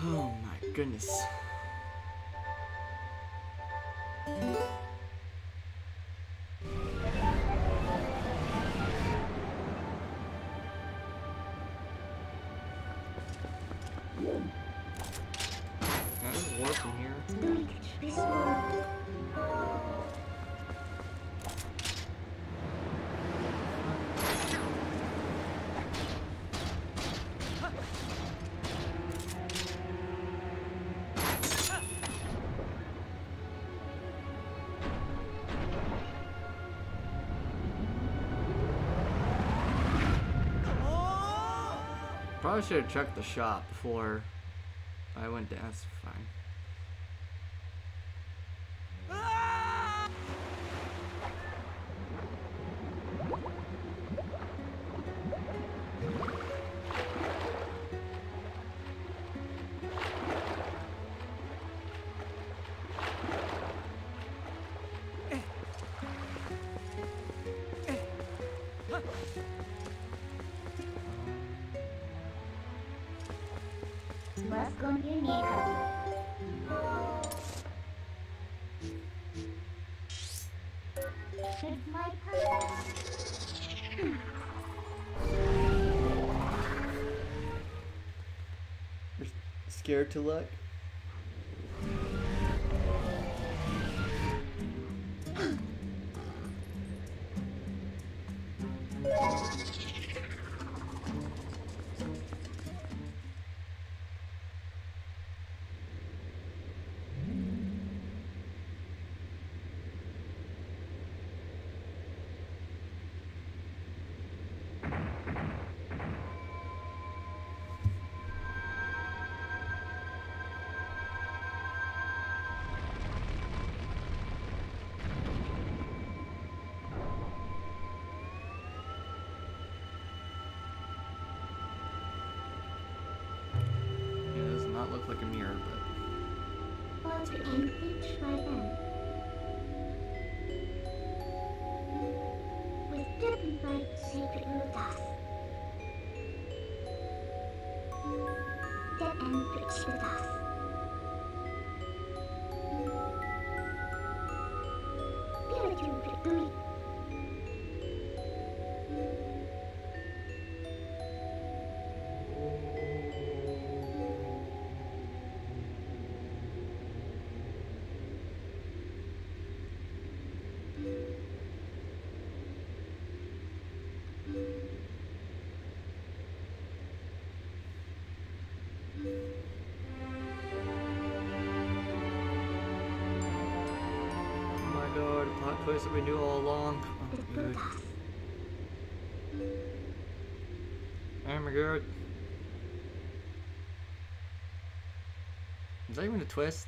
Oh my goodness. Probably should have checked the shop before I went to That's Scared to look? Can teach my them? With and preach with us. Spiritu twist that we knew all along. Oh my god. Is that even a twist?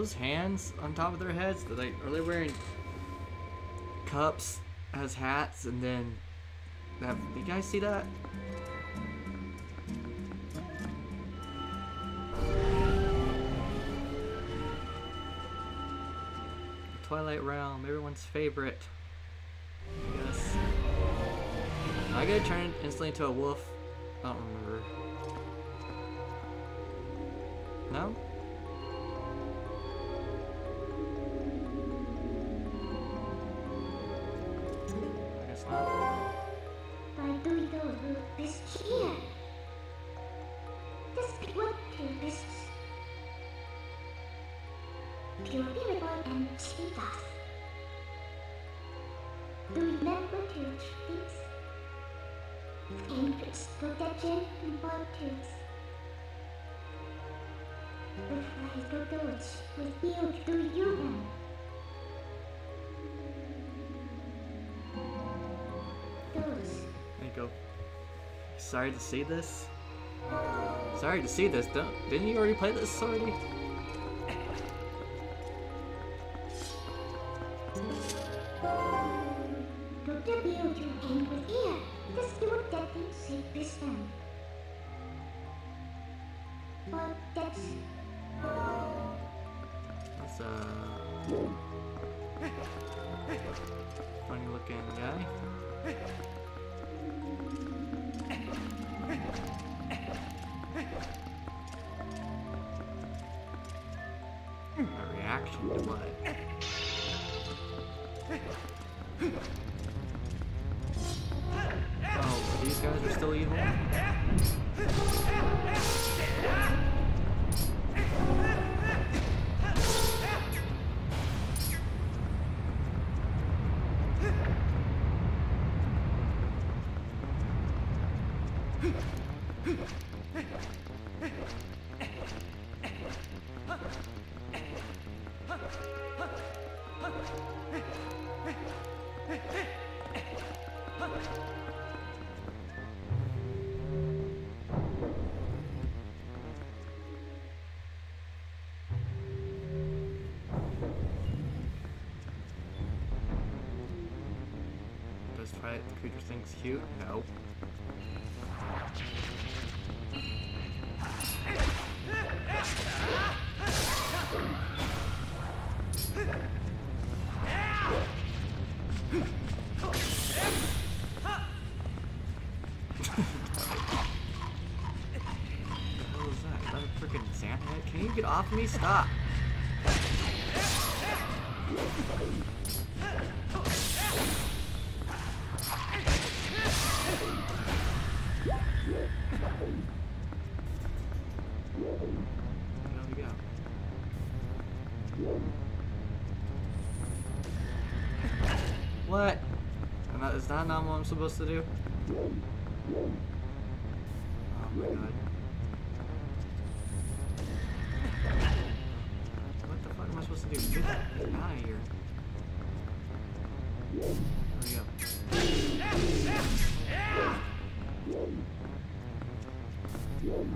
those hands on top of their heads? Are they, are they wearing cups as hats and then that, you guys see that? Twilight Realm, everyone's favorite. Yes. I gonna turn instantly into a wolf? I don't remember. Sorry to see this. Sorry to see this. Don't, didn't you already play this already? Bill Reaction to what? Oh, freaking sand head? Can you get off me? Stop! Supposed to do? Oh my god. What the fuck am I supposed to do? Get that out of here. There we go.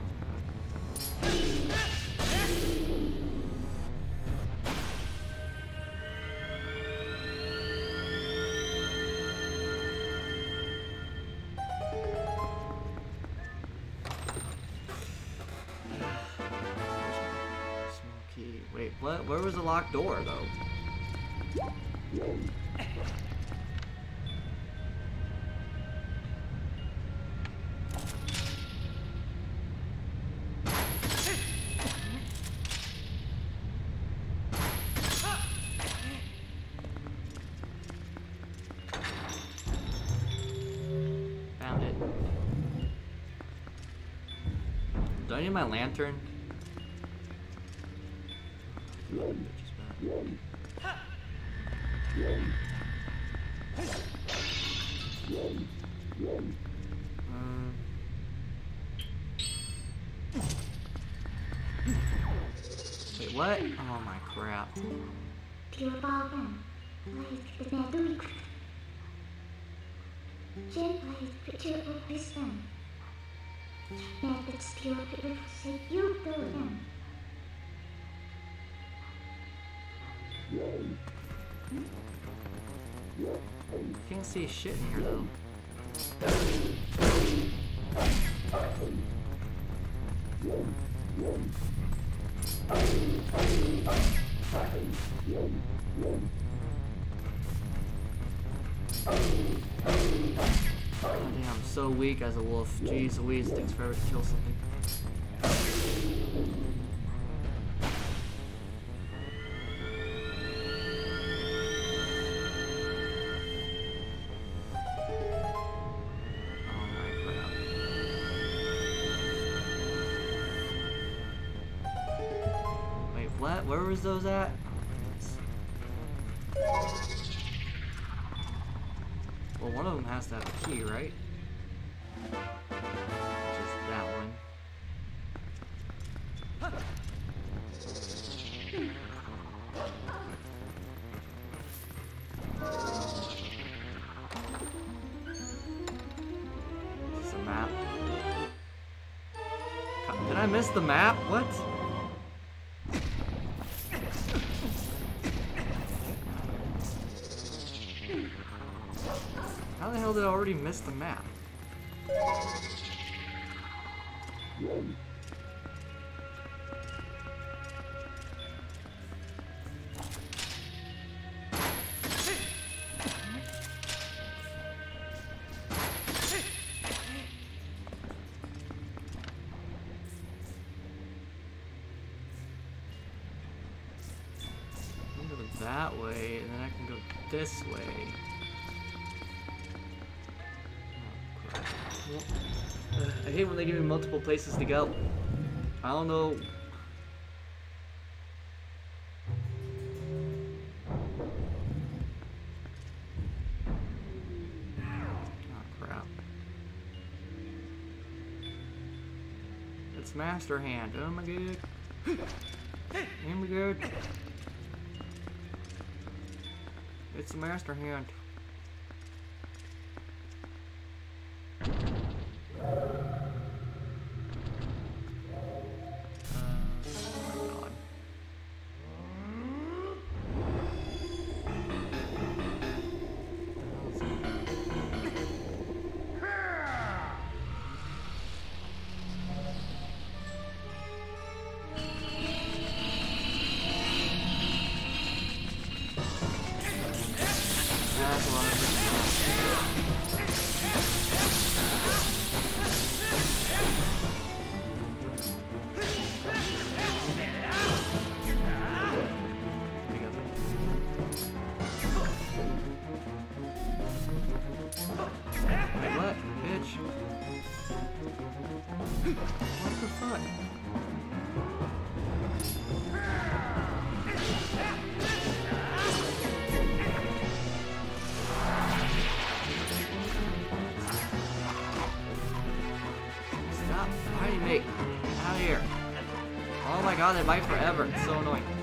Where was the locked door, though? Found it. Do I need my lantern? Of his son. Now it's pure beautiful say you go them. Can't see shit in here though. God damn, I'm so weak as a wolf. Jeez Louise, it takes forever to kill something. Wait, what? Where was those at? Well, one of them has to have a key, right? Is that one. Is this a map? Did I miss the map? What? How the hell did I already miss the map? Thank you. Multiple places to go. I don't know. Oh, crap. It's Master Hand. Oh my god. Oh my god. It's Master Hand. What the fuck? Stop fighting me. Get out of here. Oh my god, they bite forever. It's so annoying.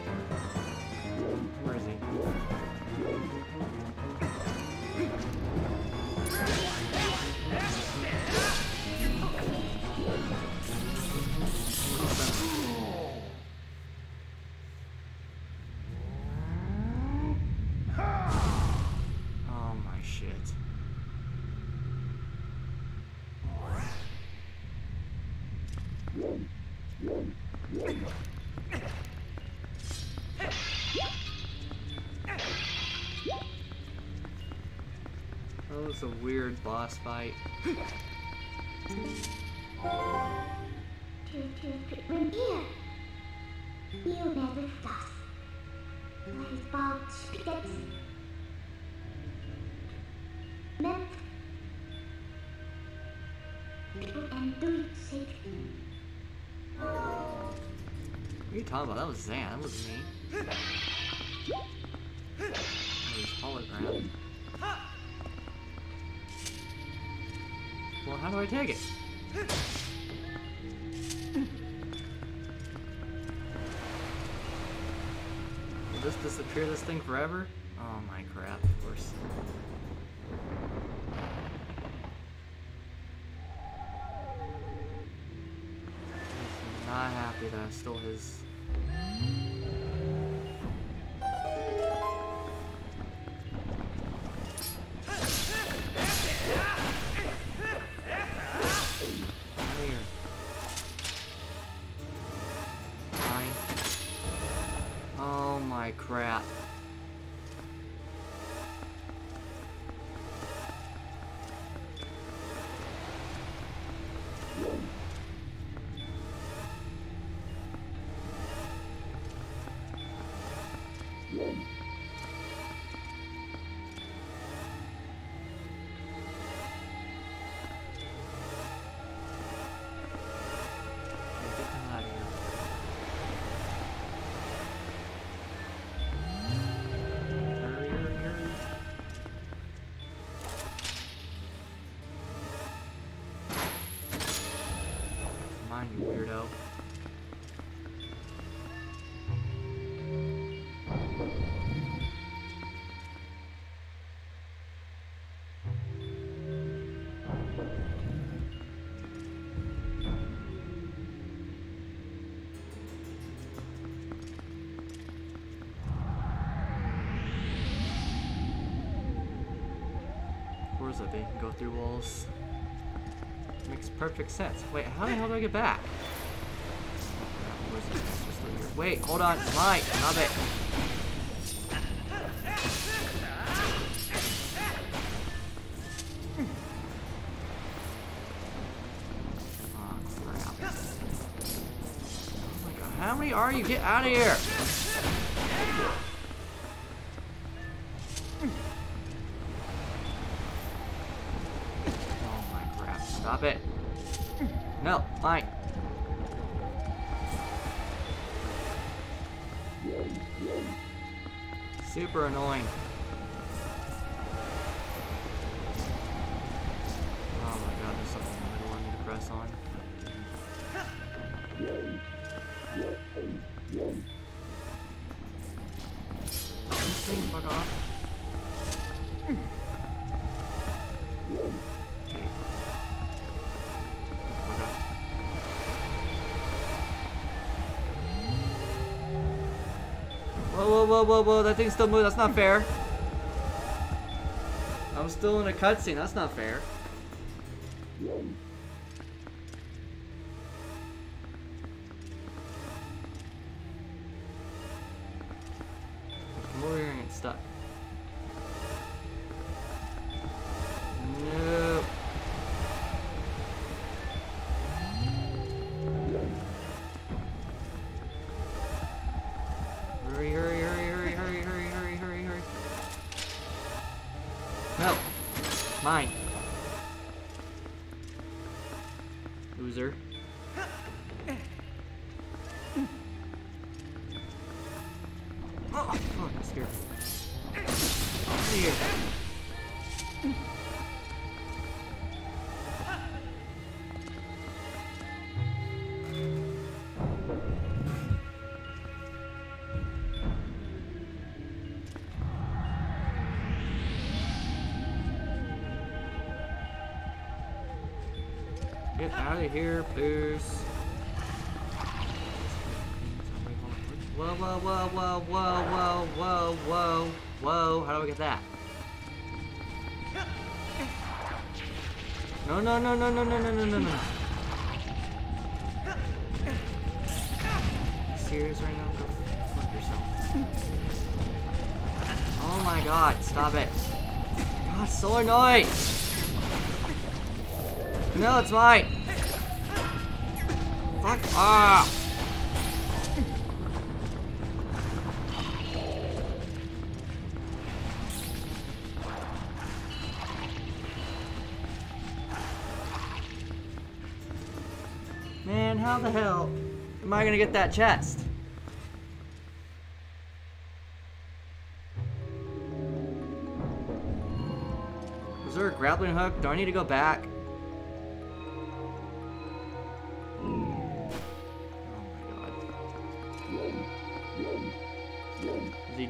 It safely. What are you talking about? That was Zant. That was me. That was hologram. I take it? Will this disappear this thing forever? Oh my crap, of course. He's not happy that I stole his one. They can go through walls. Makes perfect sense. Wait, how the hell do I get back? Wait, hold on. Mike, stop it. Oh, how many are you? Get out of here! Super annoying. Whoa, whoa, whoa, that thing's still moving, that's not fair. I'm still in a cutscene, that's not fair. Out of here, please. Whoa, whoa, whoa, whoa, whoa, whoa, whoa, whoa, whoa. How do I get that? No, no, no, no, no, no, no, no, no, no. Serious right now? Go fuck yourself. Oh my god, stop it. God, so annoying! No, it's mine! Fuck! Man, how the hell am I gonna get that chest? Is there a grappling hook? Do I need to go back?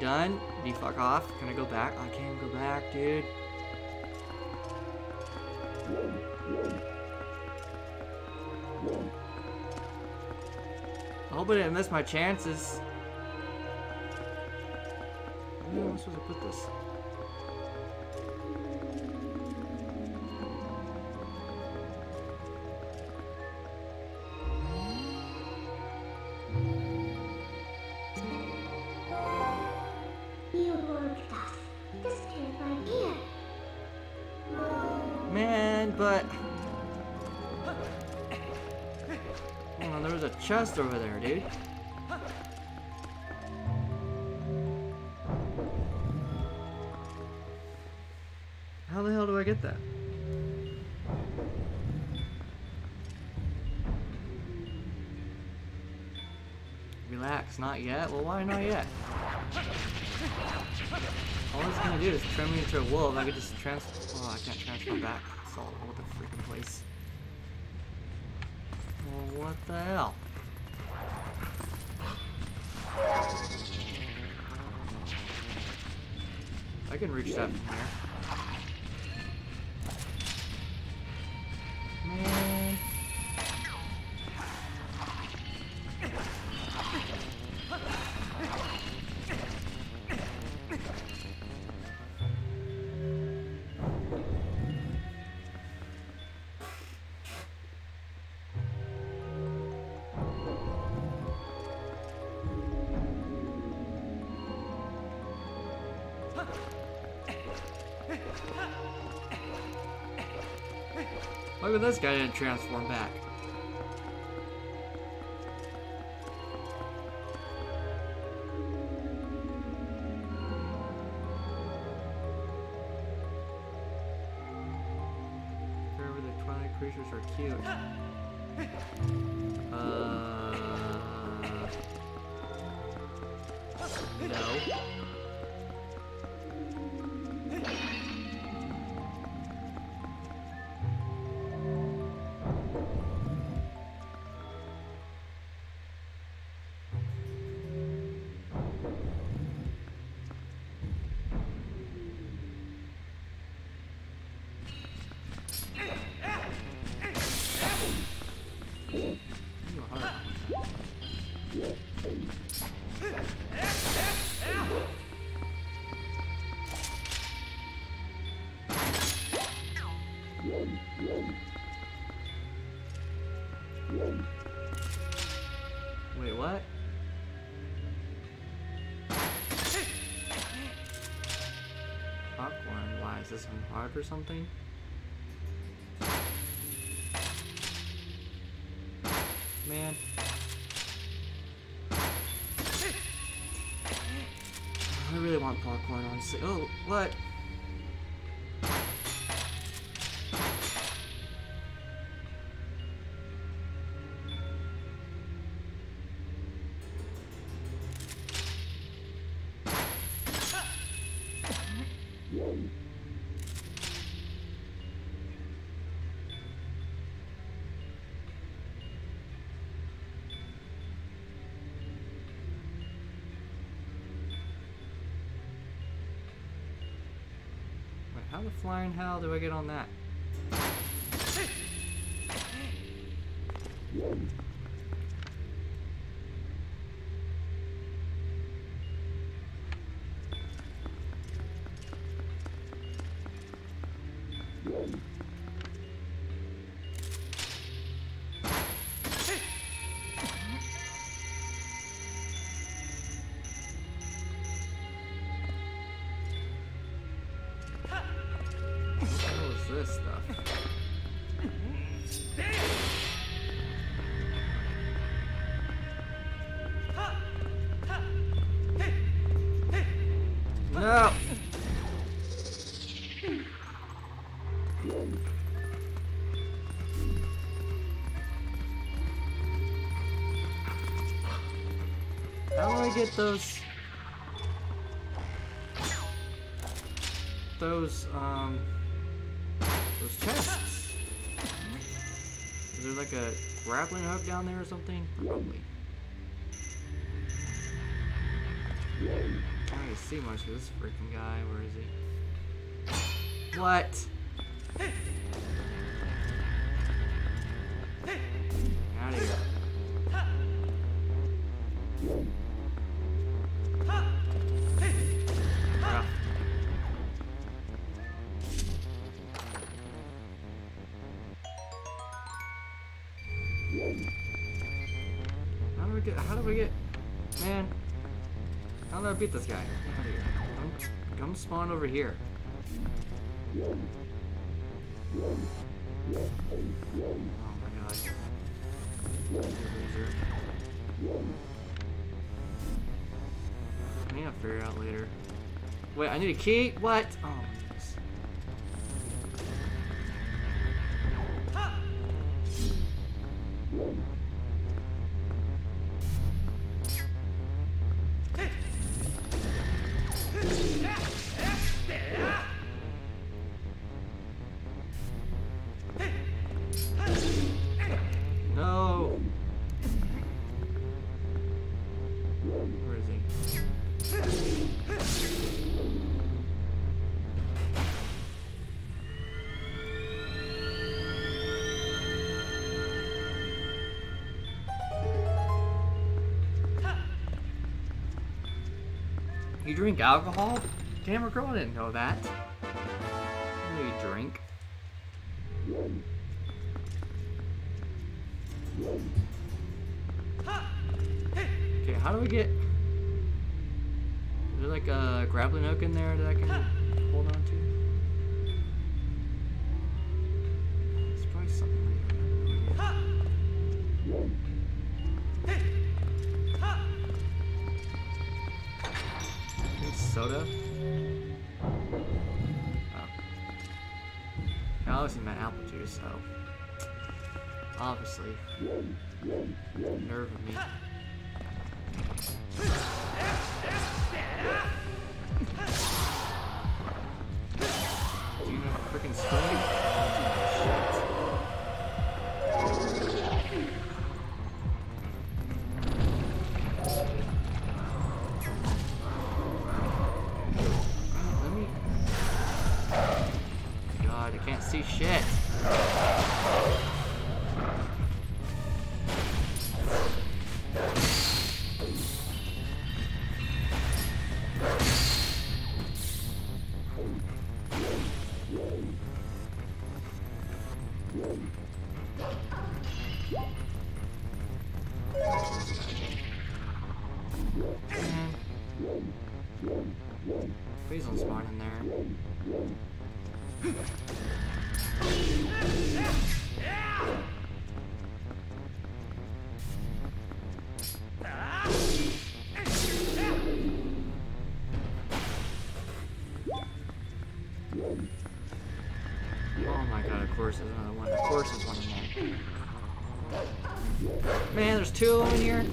Done? Did he fuck off? Can I go back? I can't go back, dude. I hope I didn't miss my chances. Where am I supposed to put this? But... Hold on, there was a chest over there, dude. How the hell do I get that? Relax, not yet? Well, why not yet? All it's gonna do is turn me into a wolf. I could just trans. Oh, I can't transfer back. It's all over the freaking place. Well, what the hell? I can reach that from here. This guy didn't transform back. Wait, what? Why? Is this one hard or something? Man. Popcorn, honestly. Oh, what? Flying hell do I get on that? Get those? Those, um... those chests? Is there like a grappling hook down there or something? Probably. I really see much of this freaking guy. Where is he? What? Out of here. Beat this guy? Come, spawn over here. Oh my god. I to figure it out later. Wait, I need a key? What? Oh drink alcohol? Damn, girl, I didn't know that. I you drink. Okay, how do we get... Is there like a grappling hook in there that I can there's two of them in here.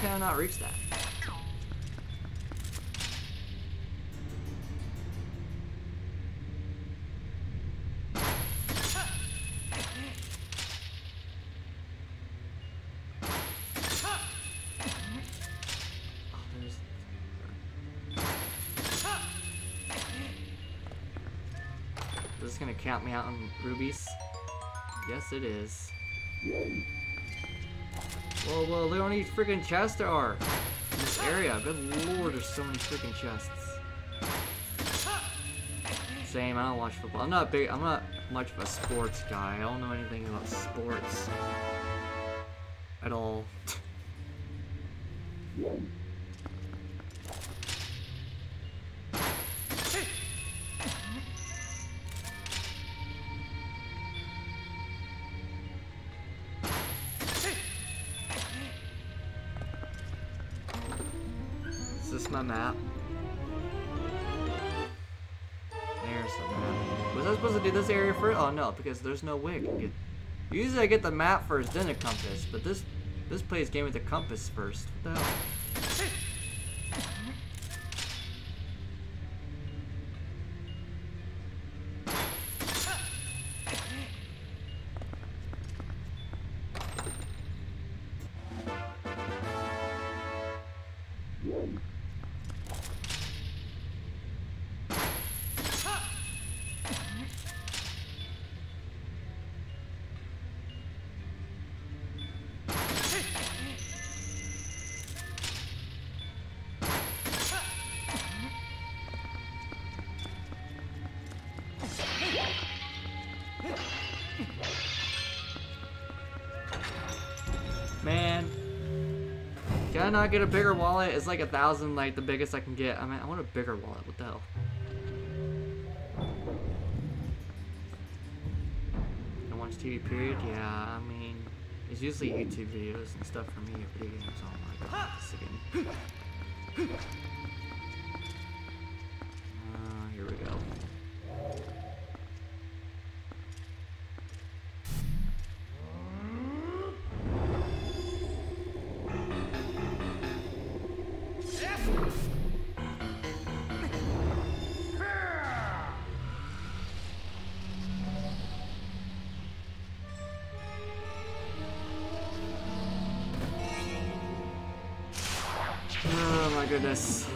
Can I not reach that? This gonna count me out on rupees? Yes, it is. Whoa, whoa, look how many freaking chests there are in this area. Good lord, there's so many freaking chests. Same, I don't watch football. I'm not big, I'm not much of a sports guy. I don't know anything about sports. At all. because there's no way I can get. Usually I get the map first, then the compass, but this this place gave me the compass first. What the hell? I not get a bigger wallet? It's like a thousand, like the biggest I can get. I mean, I want a bigger wallet. What the hell? Don't watch TV, period? Yeah, I mean, it's usually YouTube videos and stuff for me, video games. Oh my god. Goodness.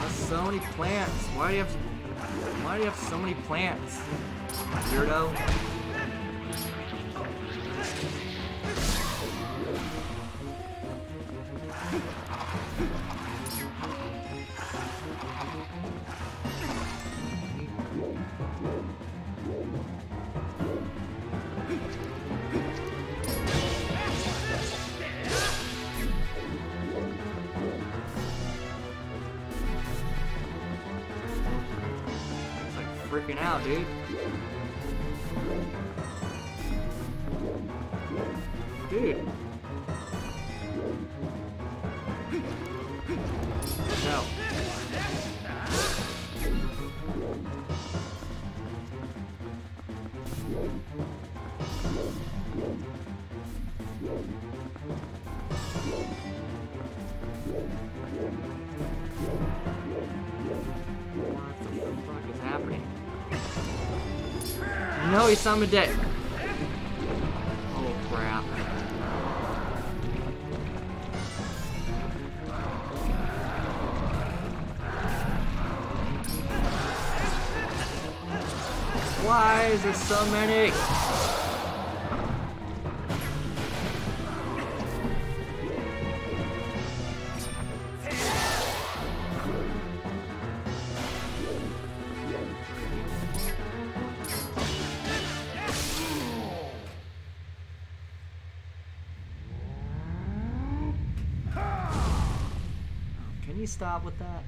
That's so many plants. Why do you have why do you have so many plants? Weirdo. No, he summoned it. Oh crap. Why is there so many? Stop with that?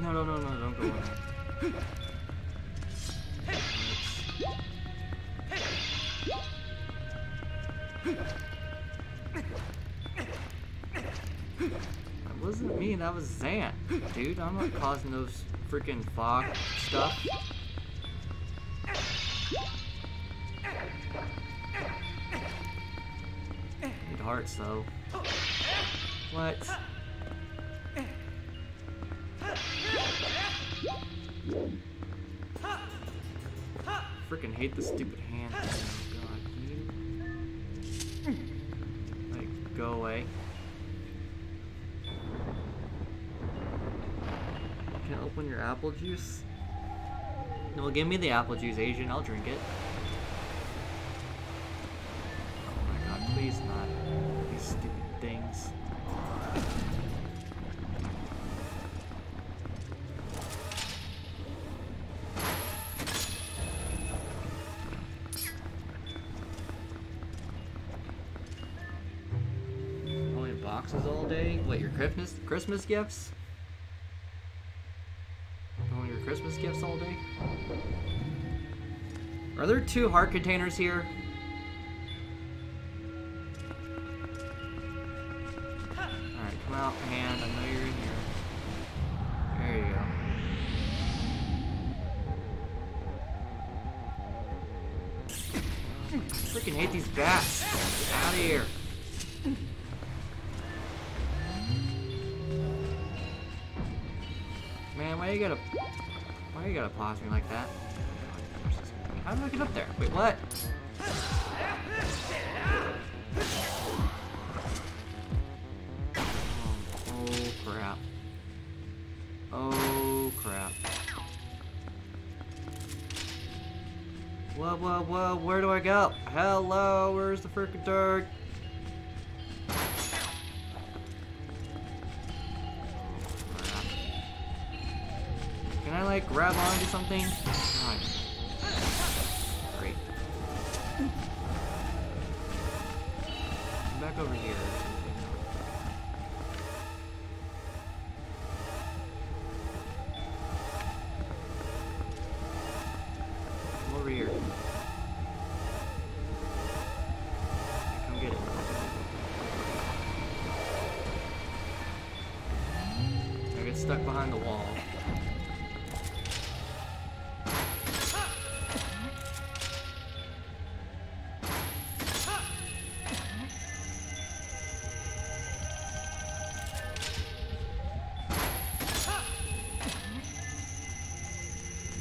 No, no, no, no, don't go in. That wasn't me, that was Zant. Dude, I'm not causing those freaking fog stuff. Hearts though. What? Freaking hate the stupid hand. Oh god, dude. Like, go away. Can I open your apple juice? No, give me the apple juice, Asian. I'll drink it. Christmas gifts? Only your Christmas gifts all day? Are there two heart containers here? Stuck behind the wall.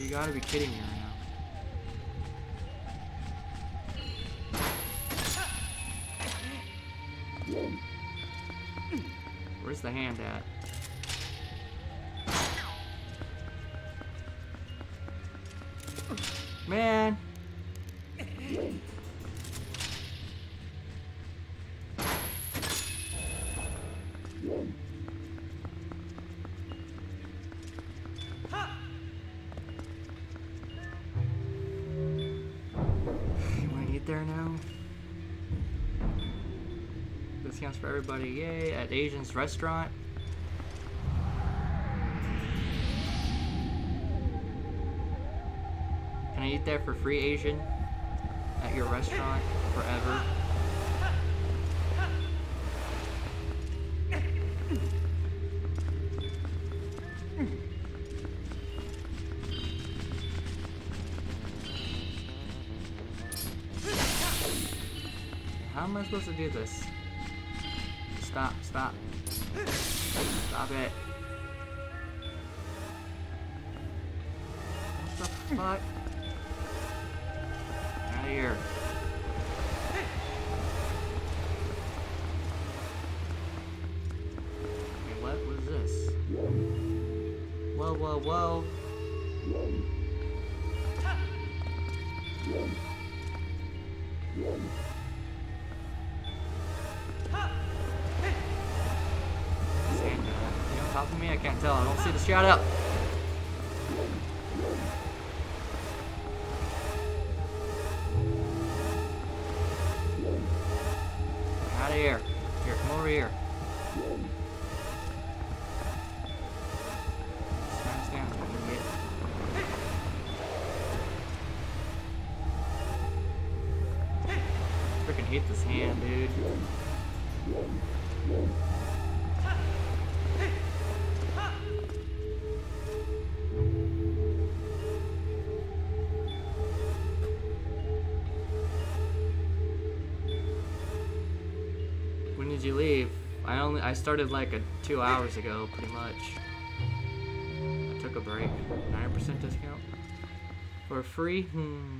You gotta be kidding me Discounts for everybody, yay! At Asian's restaurant. Can I eat there for free, Asian? At your restaurant forever? How am I supposed to do this? Stop, stop. It. What the fuck? Can't tell. I don't see the shout out. Out of here. Here, come over here. I started like a two hours ago, pretty much. I took a break. Nine percent discount for free. Hmm.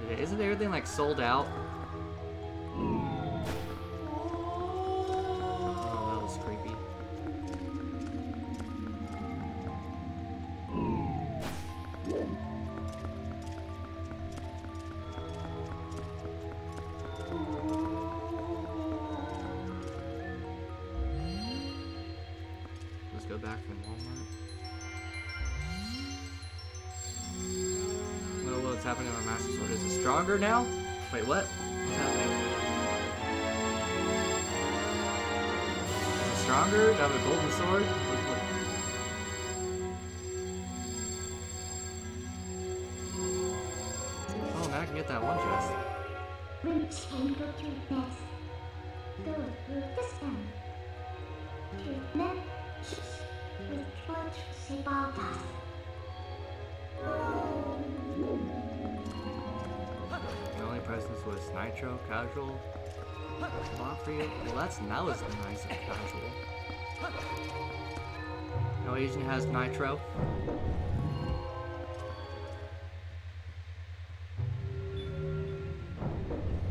Today. Isn't everything like sold out? Nitro, casual. Well, that's now is nice and casual. No Asian has Nitro.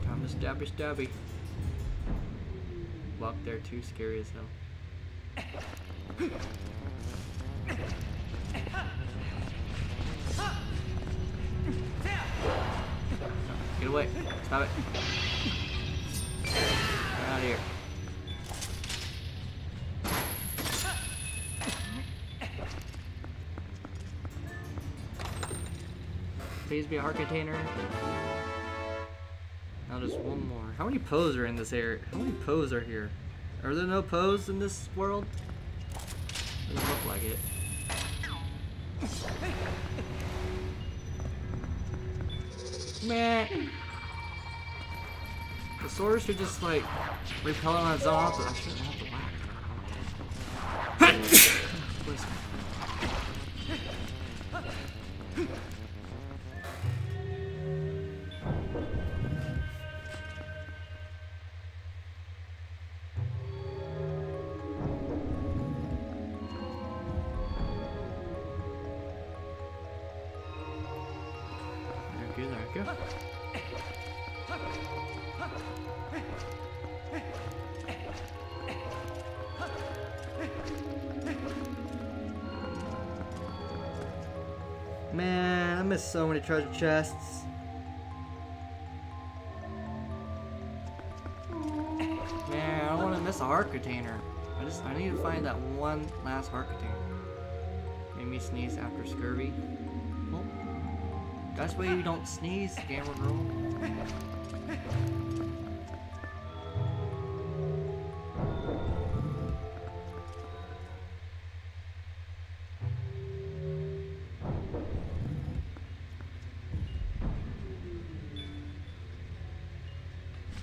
Time to stabby stabby. Walk there too scary as hell. Away. Stop it. Get out of here. Please be a heart container. Now just one more. How many Poes are in this area? How many Poes are here? Are there no Poes in this world? Doesn't look like it. Man. Swords should just like repel around Zanata. I shouldn't have treasure chests. Man, I don't want to miss a heart container. I just, I need to find that one last heart container. Made me sneeze after scurvy. Well, that's why you don't sneeze, gamer girl.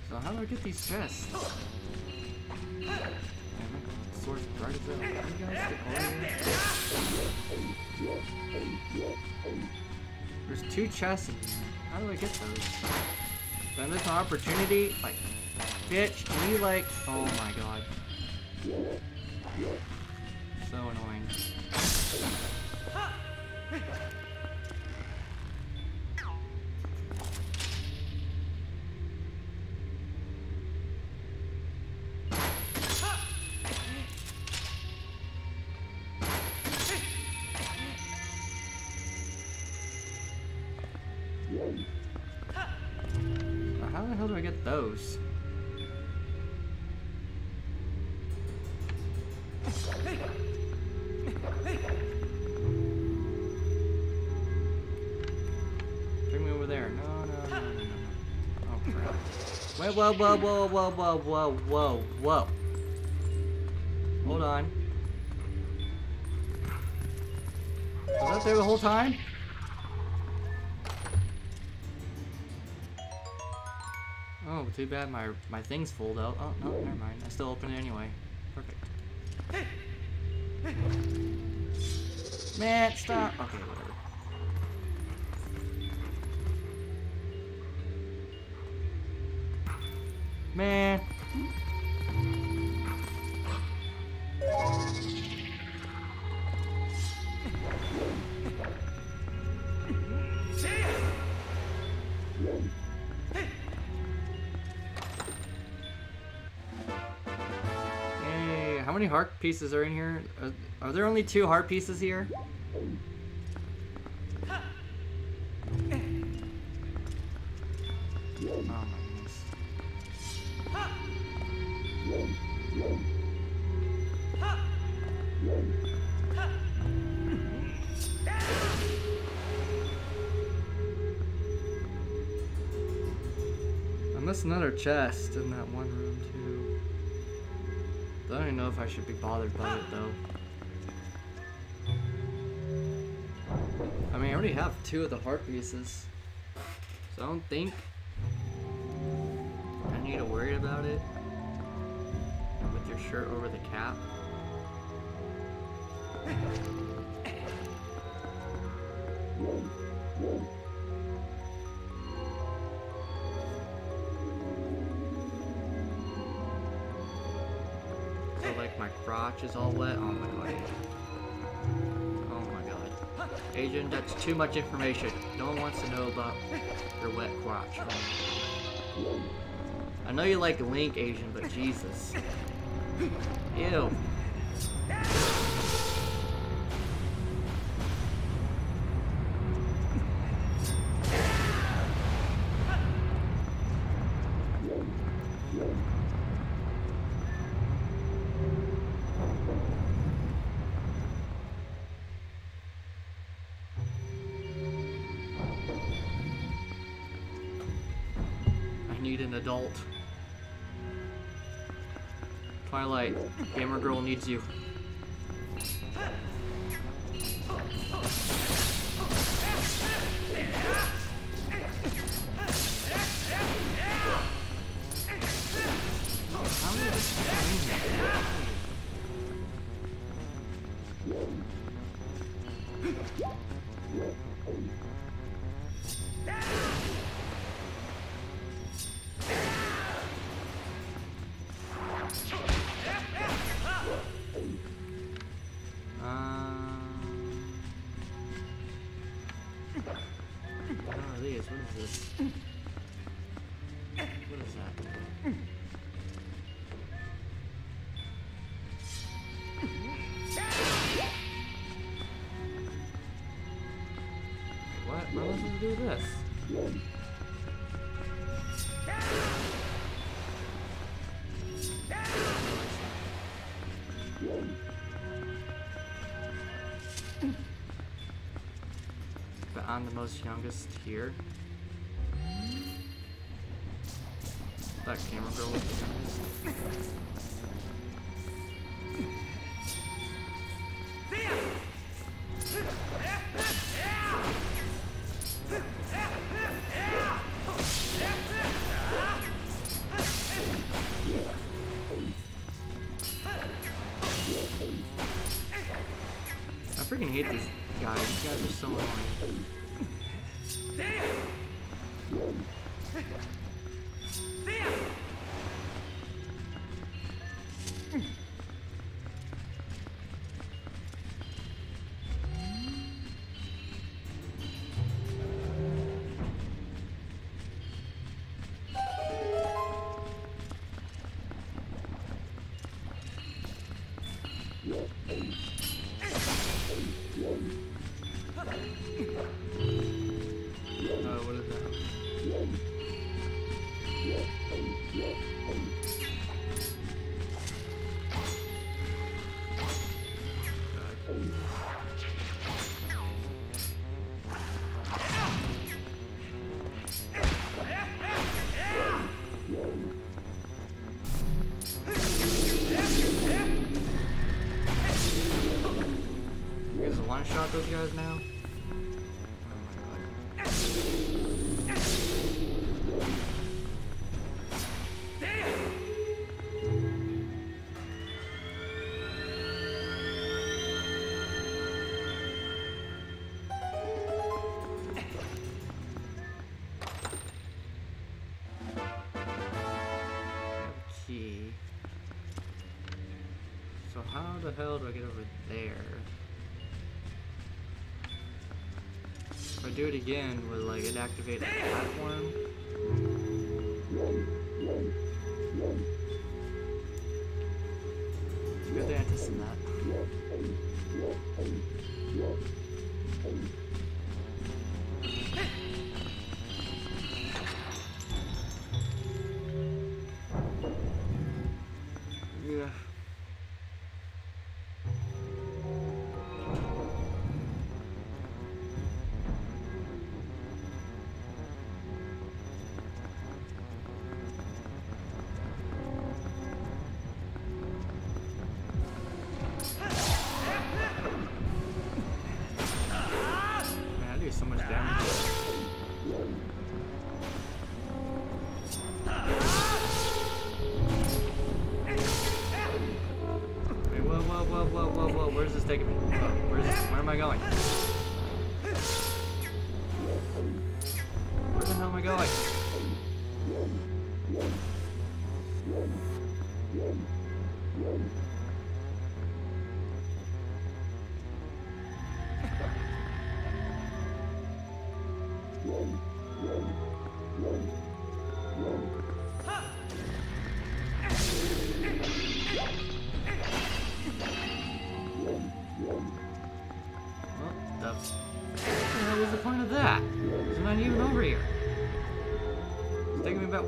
So how do I get these chests? It, Sword's bright as hell. You guys get here? There's two chests in here. How do I get those? Did I miss an opportunity? Like, bitch, can you like... Oh my god. So annoying. Whoa, whoa, whoa, whoa, whoa, whoa, whoa, whoa. Hold on. Was that there the whole time? Oh, too bad my my thing's full out. Oh, no, never mind. I still open it anyway. Perfect. Man, stop. Okay, whatever. Man. Hey, how many heart pieces are in here? Are, are there only two heart pieces here? Chest in that one room too. I don't even know if I should be bothered by it though. I mean, I already have two of the heart pieces. So I don't think I need to worry about it. With your shirt over the cap. My is all wet. Oh my god. Oh my god. Agent, that's too much information. No one wants to know about your wet crotch. I know you like Link, Asian, but Jesus. Ew. Girl needs you. But I'm the most youngest here. That camera girl was the youngest. Hell do I get over there? If I do it again, will like it activate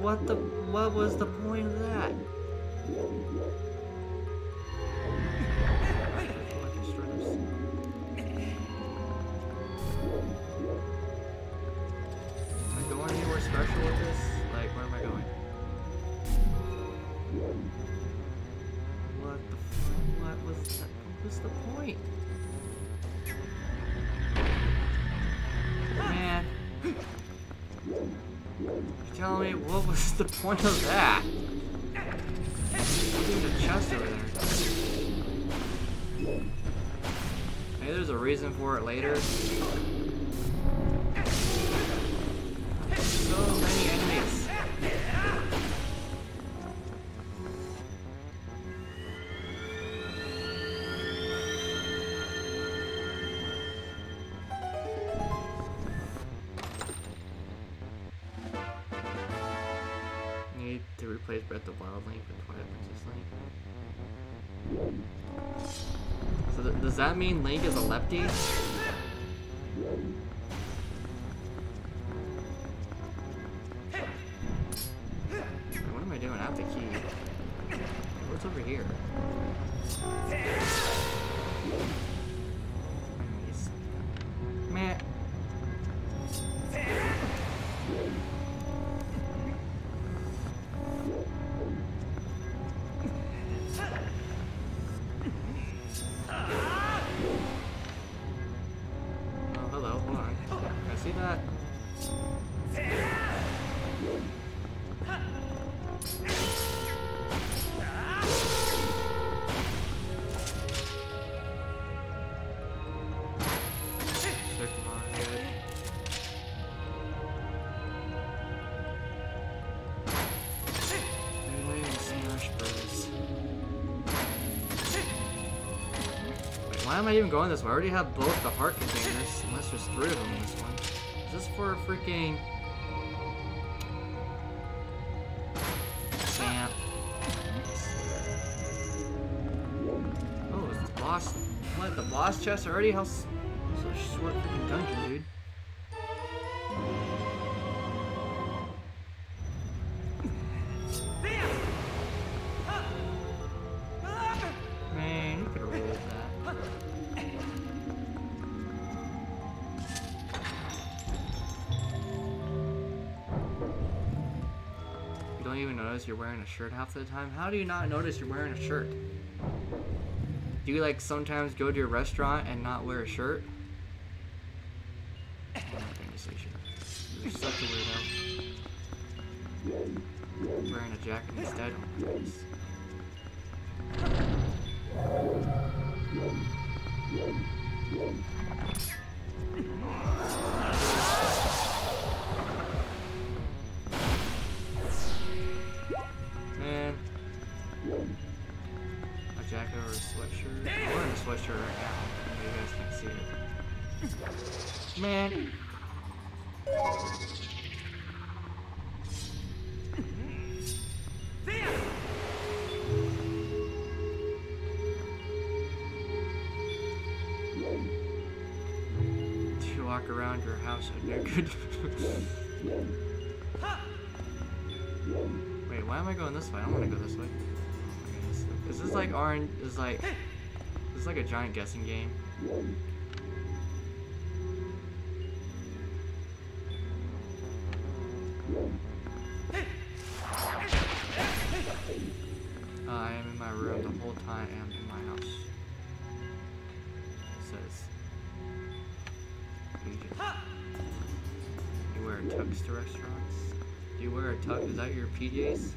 what the, what was the what was the point of that? That mean Link is a lefty? Going this way? I already have both the heart containers, unless there's three of them in this one. Is this for a freaking... Stamp. Oh, it's the boss. What, the boss chest already? How notice you're wearing a shirt half the time? How do you not notice you're wearing a shirt? Do you like sometimes go to a restaurant and not wear a shirt? Man. To walk around your house naked. Wait, why am I going this way? I don't want to go this way. This- Is this like orange? Is like is this like a giant guessing game? Is that your PJs?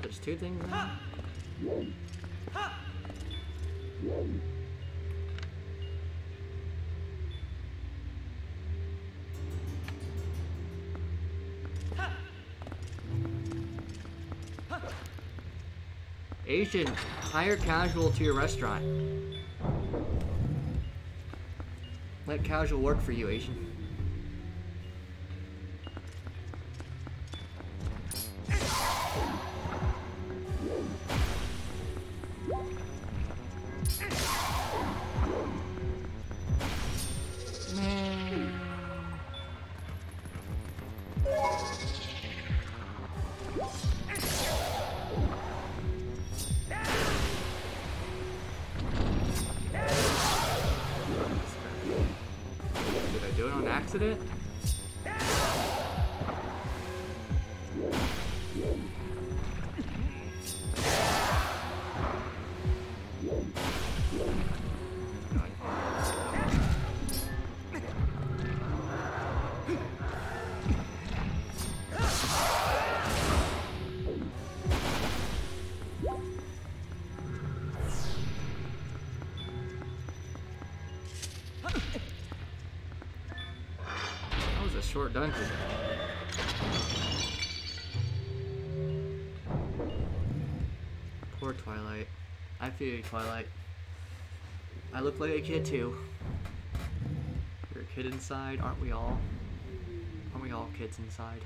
There's two things now? Asian, hire casual to your restaurant. Let casual work for you, Asian. Dungeon. Poor Twilight. I feel you, Twilight. I look like a kid too. You're a kid inside, aren't we all? Aren't we all kids inside?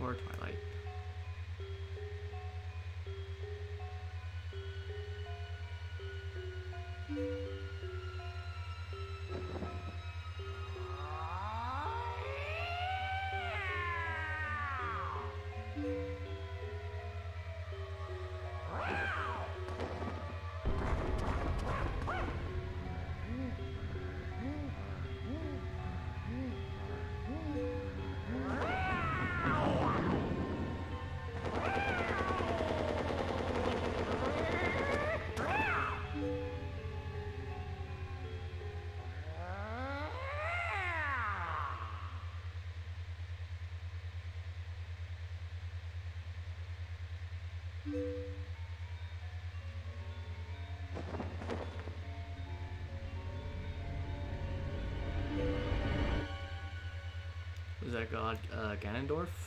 or Twilight. Was that God uh, Ganondorf?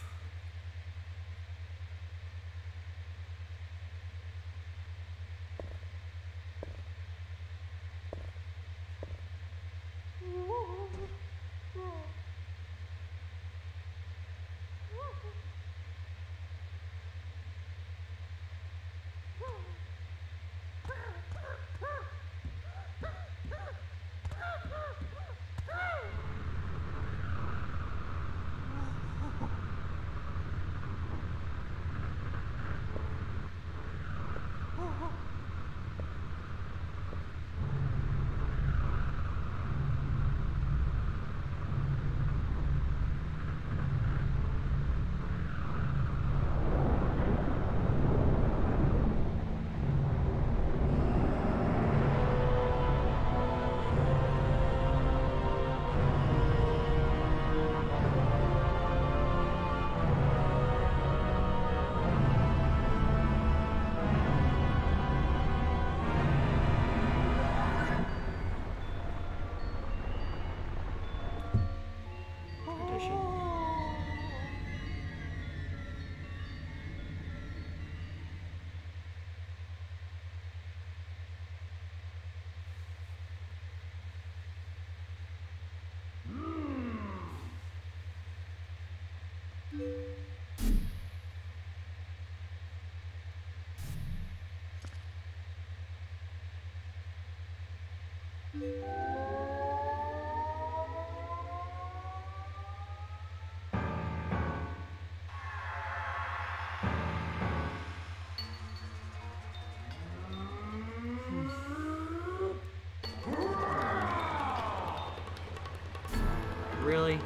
Really?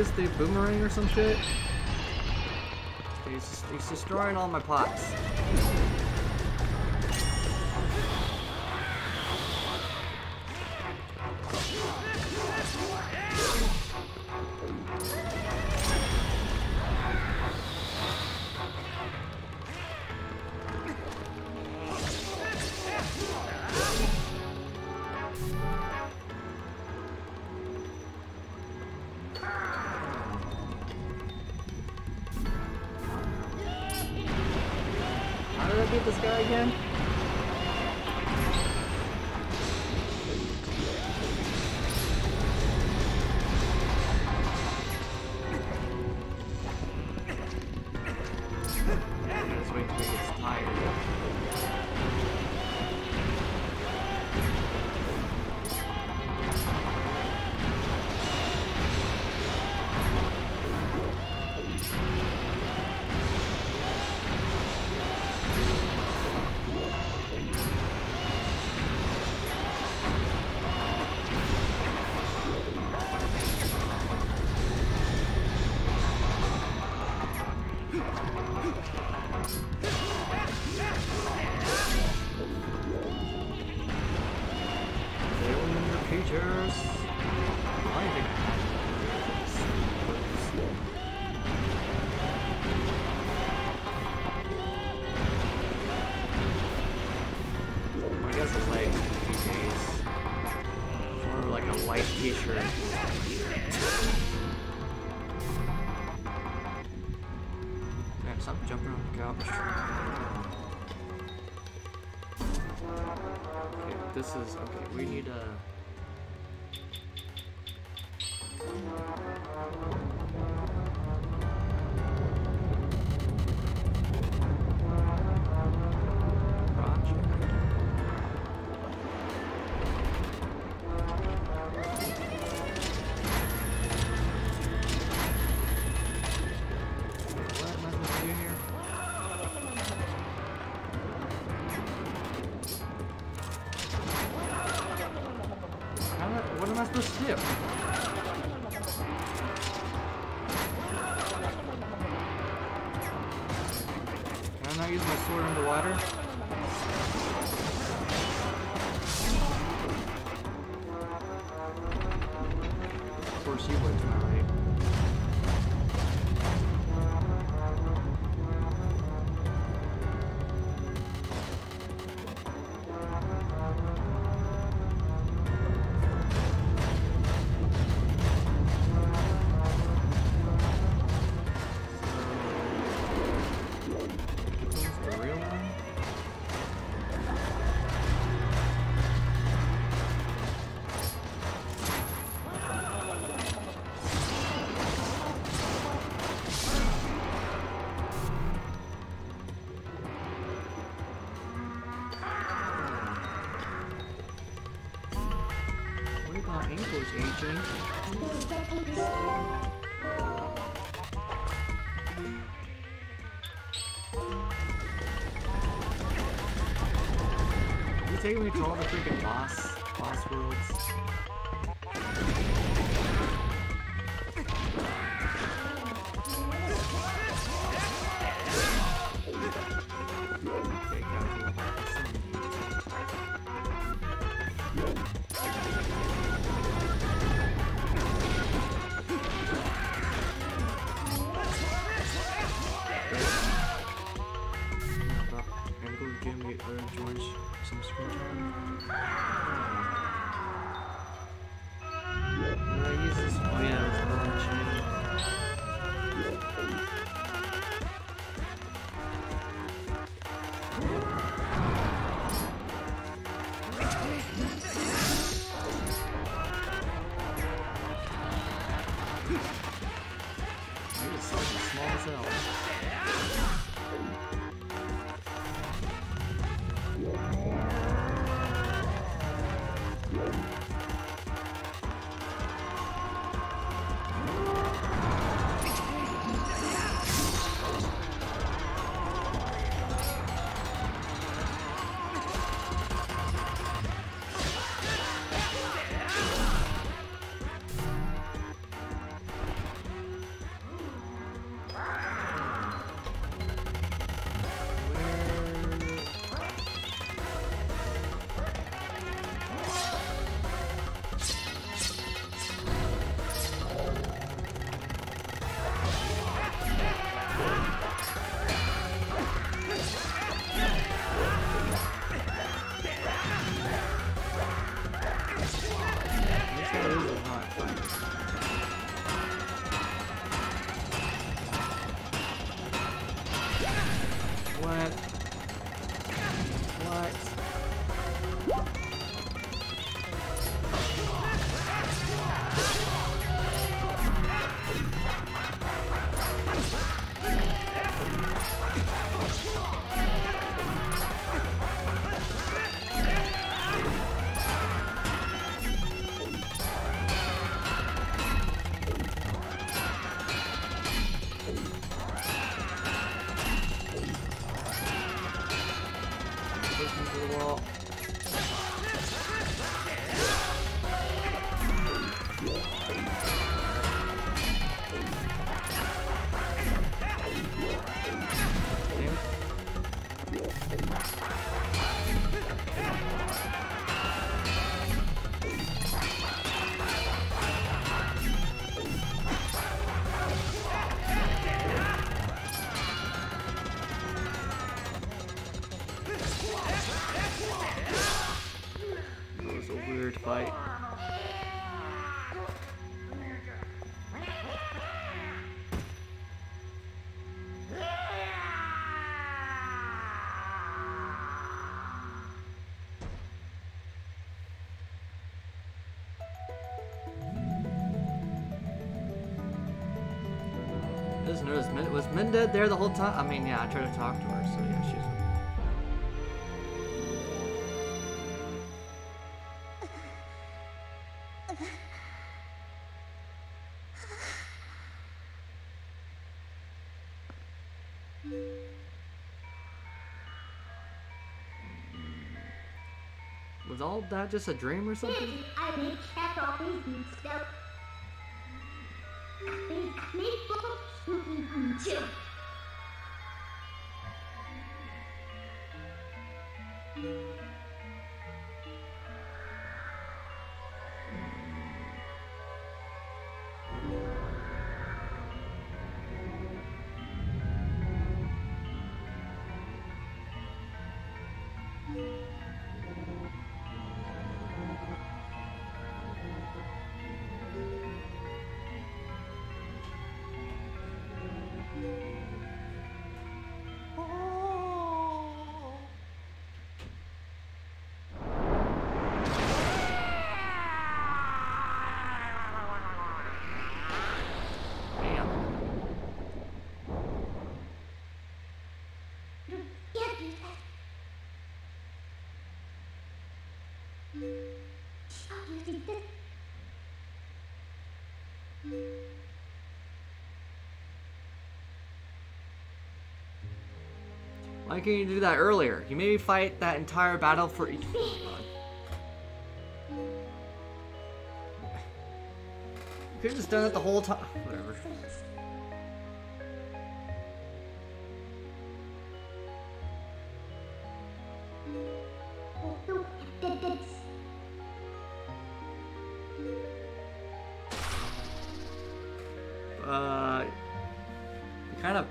is the boomerang or some shit? He's, he's destroying all my pots. this is taking me to all the freaking boss, boss worlds? Uh, George some. Did I use this? Oh yeah, it I just noticed, Min- was Min dead there the whole time? I mean, yeah, I tried to talk to her, so yeah, she's. Was all that just a dream or something? I cat copies and stuff. Books too. Damn. Why can't you do that earlier? You made me fight that entire battle for each. You could have just done it the whole time. Whatever.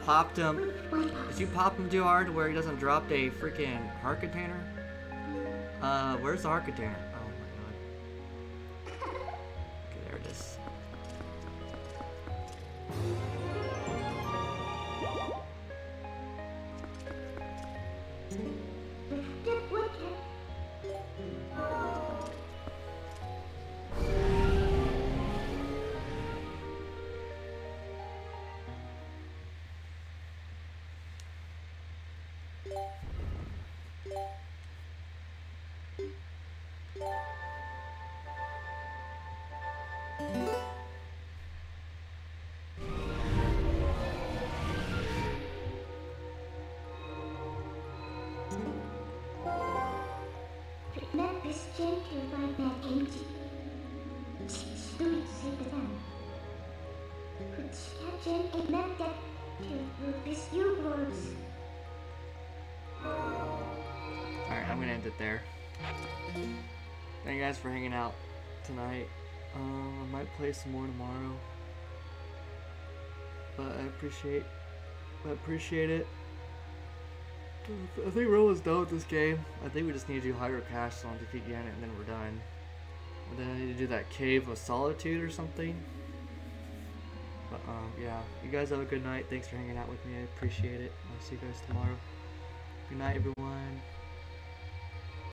Popped him. Did you pop him too hard where he doesn't drop a freaking heart container? Uh, where's the heart container? There. Thank you guys for hanging out tonight. Um, I might play some more tomorrow. But I appreciate I appreciate it. I think we're almost done with this game. I think we just need to do Hyrule Castle on defeat Ganon and then we're done. And then I need to do that Cave of Solitude or something. But um, yeah, you guys have a good night. Thanks for hanging out with me. I appreciate it. I'll see you guys tomorrow. Good night, everyone.